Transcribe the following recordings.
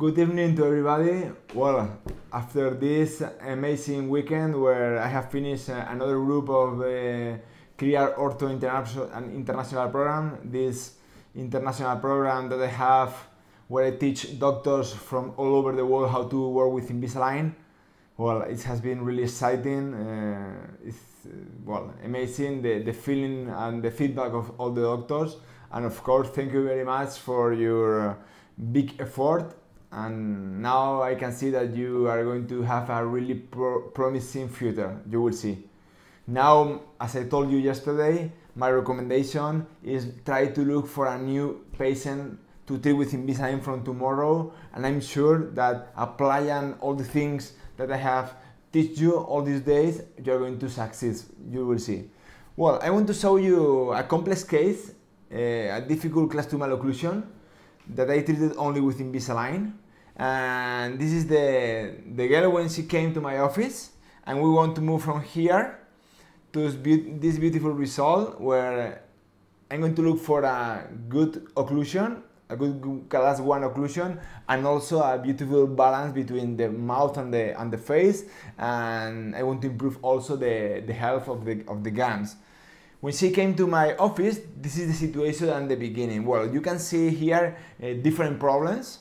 Good evening to everybody. Well, after this amazing weekend where I have finished uh, another group of the Clear Ortho International, program, this international program that I have where I teach doctors from all over the world how to work with Invisalign. Well, it has been really exciting. Uh, it's uh, well amazing the, the feeling and the feedback of all the doctors, and of course, thank you very much for your big effort and now I can see that you are going to have a really pro promising future. You will see. Now, as I told you yesterday, my recommendation is try to look for a new patient to treat with Invisalign from tomorrow, and I'm sure that applying all the things that I have teach you all these days, you're going to succeed. You will see. Well, I want to show you a complex case, uh, a difficult class 2 malocclusion that I treated only with Invisalign and this is the, the girl when she came to my office and we want to move from here to this beautiful result where I'm going to look for a good occlusion, a good class 1 occlusion and also a beautiful balance between the mouth and the, and the face and I want to improve also the, the health of the, of the gums. When she came to my office, this is the situation at the beginning. Well, you can see here uh, different problems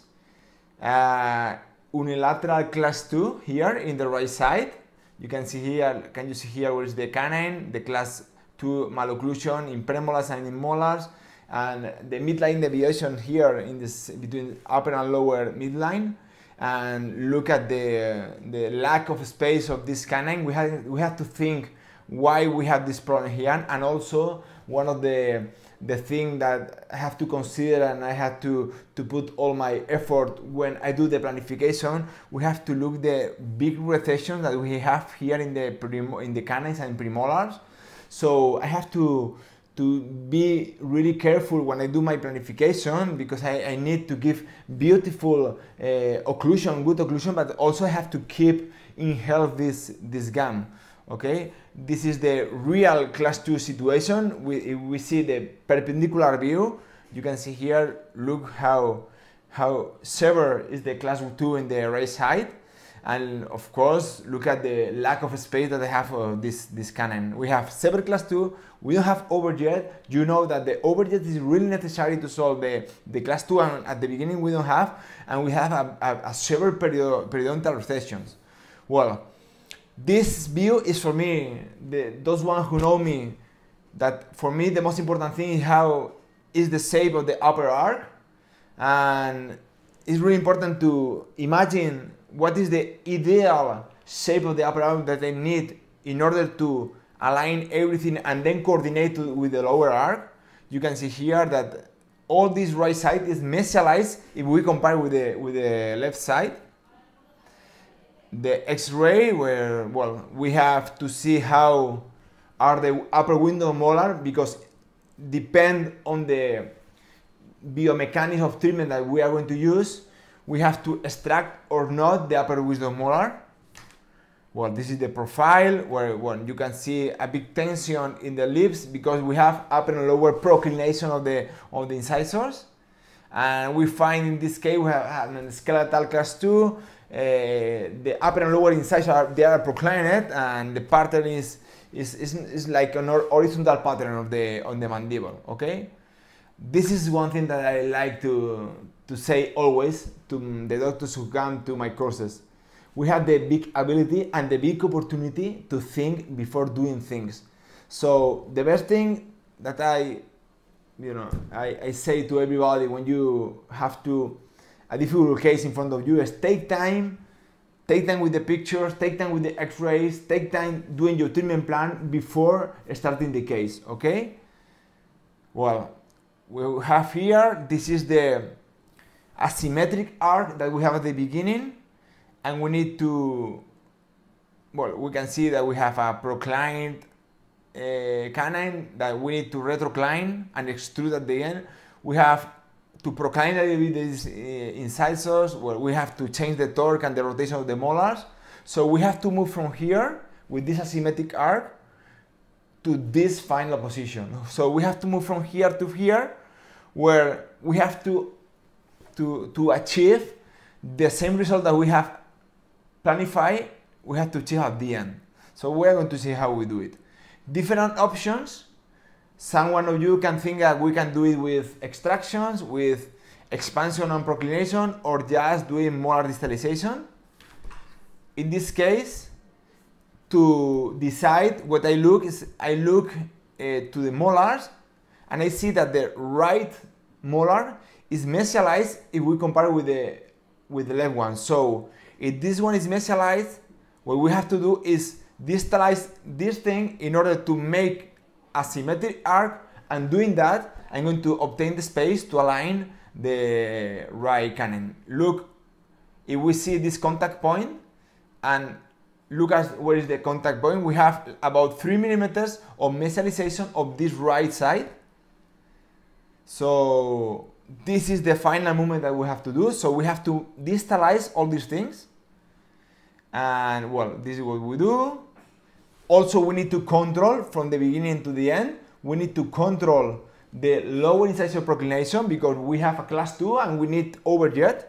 uh, unilateral class 2 here in the right side. You can see here, can you see here where is the canine, the class 2 malocclusion in premolars and in molars, and the midline deviation here in this between upper and lower midline. And look at the, the lack of space of this canine. We have, we have to think why we have this problem here, and also one of the the thing that I have to consider and I have to, to put all my effort when I do the planification, we have to look the big recession that we have here in the in the canines and premolars. So I have to to be really careful when I do my planification because I, I need to give beautiful uh, occlusion, good occlusion, but also I have to keep in health this this gum okay? This is the real class 2 situation. We, we see the perpendicular view. You can see here look how how severe is the class 2 in the right side and of course look at the lack of space that I have of this this canine. We have severe class 2 we don't have overjet. You know that the overjet is really necessary to solve the the class 2 and at the beginning we don't have. And we have a, a, a severe periodontal recessions. Well this view is for me, the, those ones who know me, that for me the most important thing is how is the shape of the upper arc. And it's really important to imagine what is the ideal shape of the upper arc that I need in order to align everything and then coordinate with the lower arc. You can see here that all this right side is mesialized if we compare with the, with the left side the x-ray where well we have to see how are the upper window molar because depend on the biomechanics of treatment that we are going to use we have to extract or not the upper window molar. Well this is the profile where well, you can see a big tension in the lips because we have upper and lower proclination of the of the incisors. And we find in this case we have a skeletal class 2 uh, Eh, the upper and lower incisors are they are proclined and the pattern is is, is, is like an horizontal pattern of the on the mandible okay this is one thing that i like to to say always to the doctors who come to my courses. We have the big ability and the big opportunity to think before doing things. So the best thing that i you know i, I say to everybody when you have to a difficult case in front of you is take time, take time with the pictures, take time with the x-rays, take time doing your treatment plan before starting the case, okay? Well, we have here, this is the asymmetric arc that we have at the beginning and we need to, well, we can see that we have a proclined uh, canine that we need to retrocline and extrude at the end. We have to procline little bit these uh, incisors, well, we have to change the torque and the rotation of the molars. So we have to move from here with this asymmetric arc to this final position. So we have to move from here to here, where we have to to to achieve the same result that we have planified, we have to achieve at the end. So we are going to see how we do it. Different options. Some one of you can think that we can do it with extractions, with expansion and proclination, or just doing molar distalization. In this case, to decide what I look is I look uh, to the molars and I see that the right molar is mesialized if we compare with the with the left one. So if this one is mesialized, what we have to do is distalize this thing in order to make a symmetric arc and doing that I'm going to obtain the space to align the right canine. Look, if we see this contact point and look at where is the contact point, we have about 3 millimeters of mesialization of this right side. So this is the final movement that we have to do. So we have to distalize all these things. And well, this is what we do. Also, we need to control from the beginning to the end. We need to control the lower incisor proclination because we have a class 2 and we need overjet.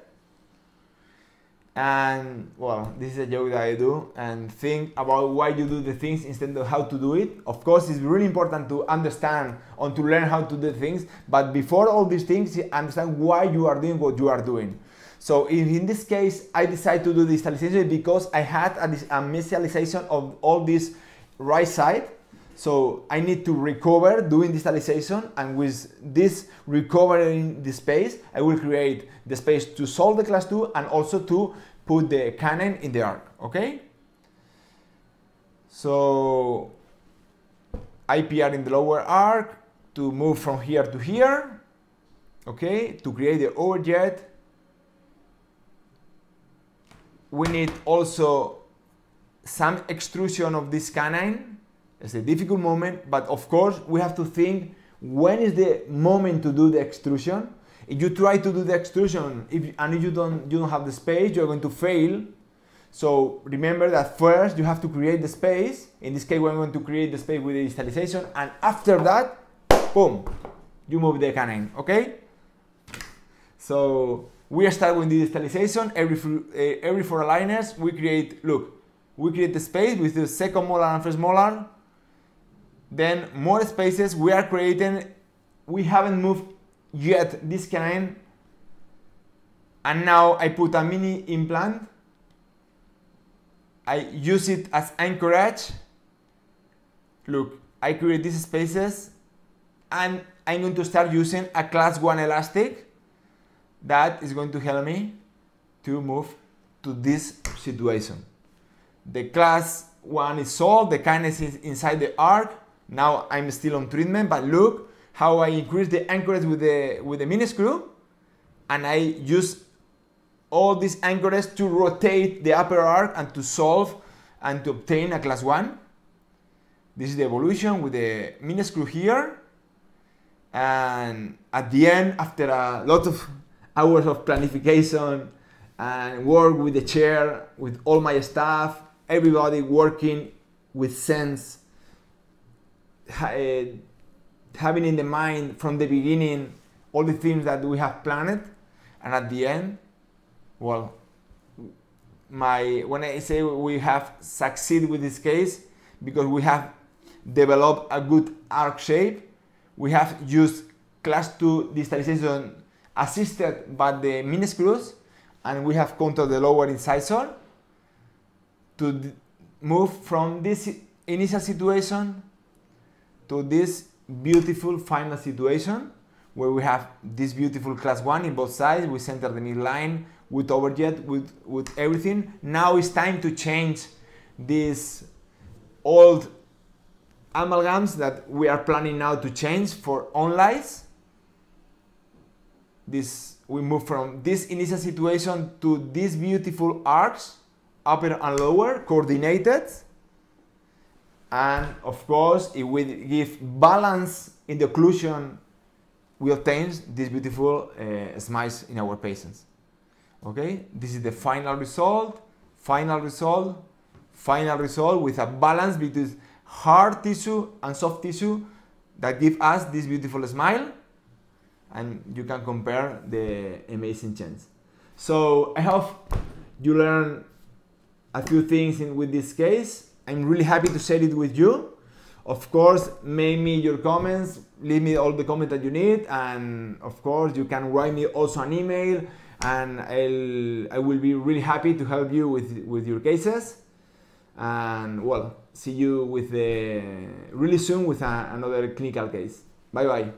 And well, this is a joke that I do and think about why you do the things instead of how to do it. Of course, it's really important to understand and to learn how to do things, but before all these things, understand why you are doing what you are doing. So in this case, I decided to do distalization because I had a, a of all this right side so I need to recover doing distalization and with this recovering the space, I will create the space to solve the class 2 and also to put the canine in the arc, okay? So IPR in the lower arc to move from here to here, okay? To create the overjet. We need also some extrusion of this canine it's a difficult moment, but of course we have to think when is the moment to do the extrusion. If you try to do the extrusion if, and if you don't, you don't have the space, you're going to fail. So remember that first you have to create the space. In this case, we're going to create the space with the distalization, and after that, boom, you move the canine. Okay? So we start with the distalization. Every uh, every four aligners, we create. Look, we create the space with the second molar and first molar. Then more spaces we are creating we haven't moved yet this canine and now I put a mini implant. I use it as anchorage. Look I create these spaces and I'm going to start using a class 1 elastic that is going to help me to move to this situation the class 1 is solved the kindness is inside the arc now I'm still on treatment, but look how I increase the anchorage with the, with the mini screw and I use all these anchors to rotate the upper arc and to solve and to obtain a class 1. This is the evolution with the mini screw here. And at the end, after a lot of hours of planification and work with the chair, with all my staff, everybody working with sense uh, having in the mind from the beginning all the things that we have planned, and at the end, well, my when I say we have succeeded with this case because we have developed a good arc shape, we have used class 2 distalization assisted by the mini screws and we have controlled the lower incisor to move from this initial situation to this beautiful final situation where we have this beautiful class 1 in both sides, we center the midline with overjet, with, with everything. Now it's time to change these old amalgams that we are planning now to change for onlays. This we move from this initial situation to these beautiful arcs, upper and lower, coordinated and of course, if we give balance in the occlusion, we obtain this beautiful uh, smiles in our patients. Okay, this is the final result, final result, final result with a balance between hard tissue and soft tissue that give us this beautiful smile and you can compare the amazing change. So I hope you learn a few things in, with this case. I'm really happy to share it with you. Of course, make me your comments, leave me all the comments that you need, and of course, you can write me also an email, and I'll, I will be really happy to help you with, with your cases. And well, see you with the really soon with a, another clinical case. Bye bye.